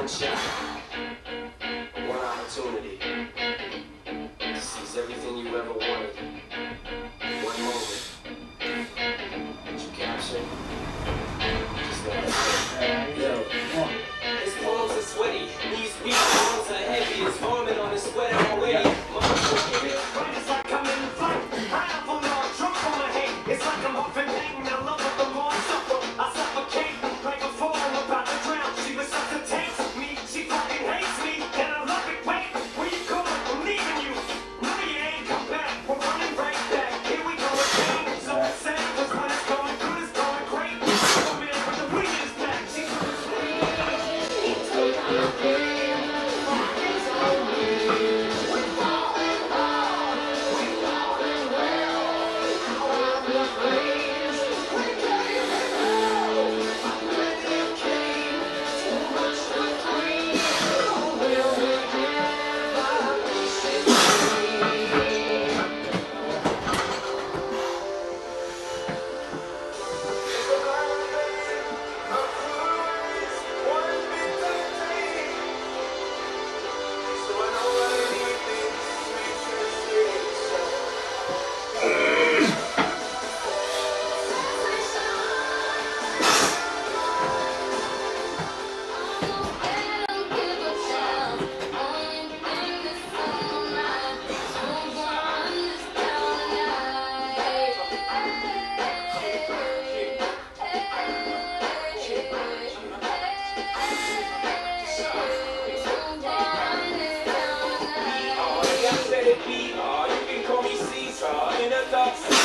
问起来 Stop.